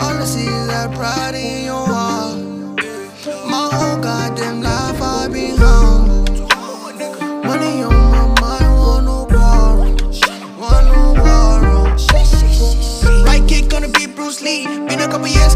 All I see is that pride in your heart. My whole goddamn life been humble. Money on my mind, want no quarrel. Want no quarrel. The beat, Bruce Lee. Been a couple years,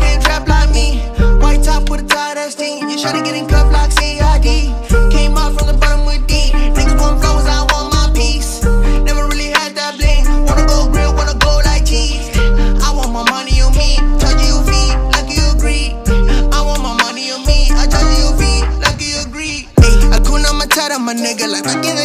my nigga. Like back in the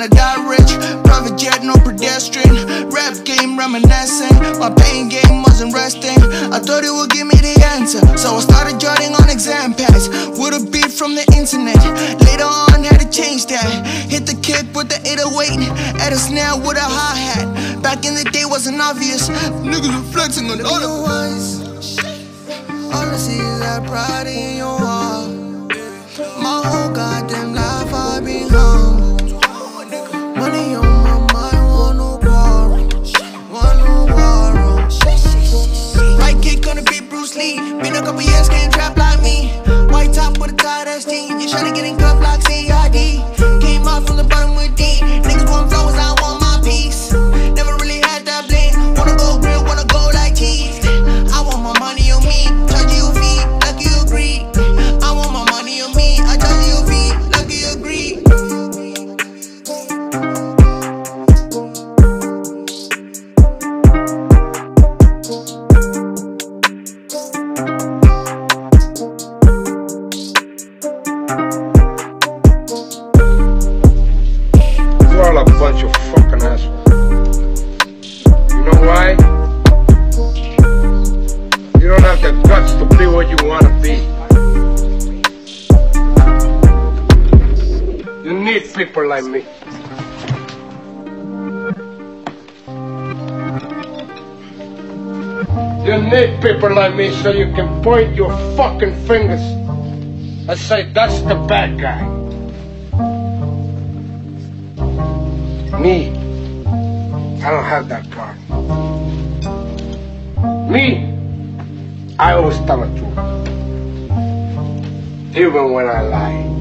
wanna die rich. Private jet, no pedestrian. Rap game reminiscing. My pain game wasn't resting. I thought it would give me the answer. So I started jotting on exam pads. With a beat from the internet. Later on, had to change that. Hit the kick with the 808. Add a snare with a hi hat. Back in the day wasn't obvious. Niggas were flexing on all the eyes. All I see is that pride in your heart. My whole goddamn Bruce Lee. Been a couple years, can't trap like People like me. You need people like me so you can point your fucking fingers and say, that's the bad guy. Me, I don't have that part. Me, I always tell the truth. Even when I lie.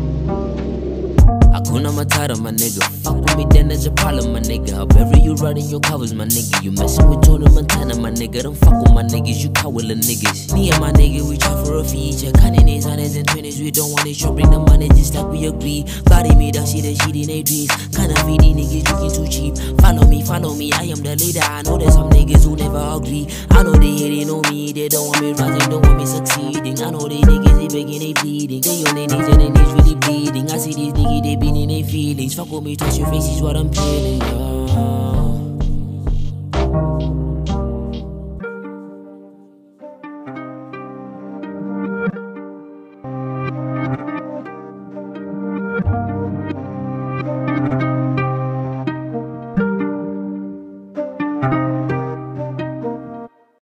Hakuna Matata, my nigga. Fuck with me, then there's a problem, my nigga. I'll bury you right in your covers, my nigga. You messing with Tony Montana, my nigga. Don't fuck with my niggas, you cowardly niggas. Me and my nigga, we try for a feature. Cunning is hundreds and twenties, we don't want it. Sure, bring the money just like we agree. Body me, that shit, that shit in their dreams. Kinda feed these niggas looking too cheap. Follow me, follow me, I am the leader. I know there's some niggas who never agree. I know they hating on me, they don't want me rising, don't want me succeeding. I know they niggas, they begging, they pleading. They on their knees and their knees really bleeding. I see these niggas, they beating their feelings. Fuck with me, touch your face is what I'm feeling. Yeah.